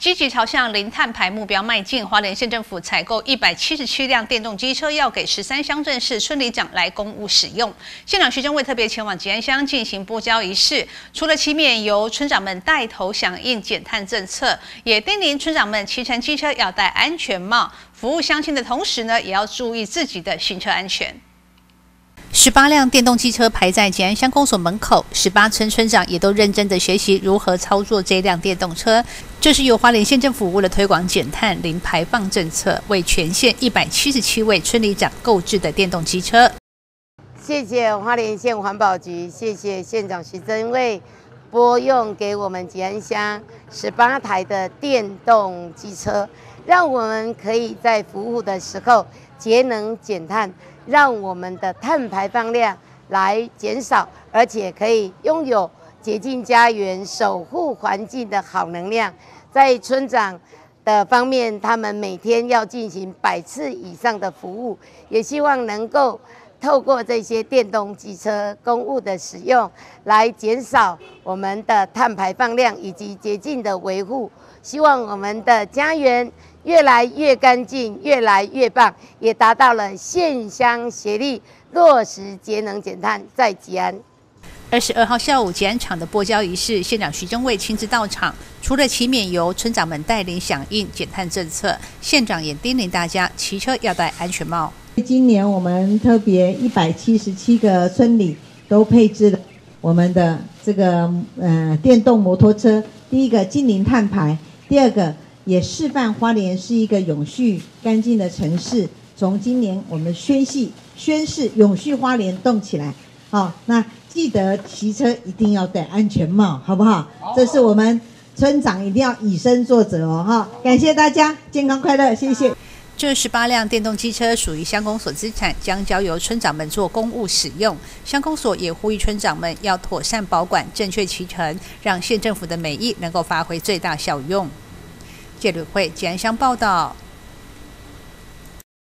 积极朝向零碳排目标迈进，花莲县政府采购一百七十七辆电动机车，要给十三乡镇市村里长来公务使用。县长徐正伟特别前往吉安乡进行拨交仪式，除了期勉由村长们带头响应减碳政策，也叮咛村长们骑乘机车要戴安全帽，服务乡亲的同时呢，也要注意自己的行车安全。十八辆电动机车排在吉安乡公所门口，十八村村长也都认真的学习如何操作这辆电动车。这是由花莲县政府为了推广减碳零排放政策，为全县一百七十七位村里长购置的电动机车。谢谢花莲县环保局，谢谢县长徐增卫拨用给我们吉安乡十八台的电动机车，让我们可以在服务的时候节能减碳。让我们的碳排放量来减少，而且可以拥有洁净家园、守护环境的好能量。在村长的方面，他们每天要进行百次以上的服务，也希望能够透过这些电动机车公务的使用，来减少我们的碳排放量以及洁净的维护。希望我们的家园。越来越干净，越来越棒，也达到了县乡协力落实节能减碳在吉安。二十二号下午，吉安厂的拨交仪式，县长徐正伟亲自到场，除了骑免由村长们带领响应减碳政策，县长也叮咛大家骑车要戴安全帽。今年我们特别一百七十七个村里都配置了我们的这个呃电动摩托车，第一个金陵碳排，第二个。也示范花莲是一个永续干净的城市。从今年我们宣誓宣誓永续花莲动起来，好，那记得骑车一定要戴安全帽，好不好？这是我们村长一定要以身作则哦，哈！感谢大家，健康快乐，谢谢。这十八辆电动机车属于乡公所资产，将交由村长们做公务使用。乡公所也呼吁村长们要妥善保管，正确骑乘，让县政府的美意能够发挥最大效用。戒律会简香报道。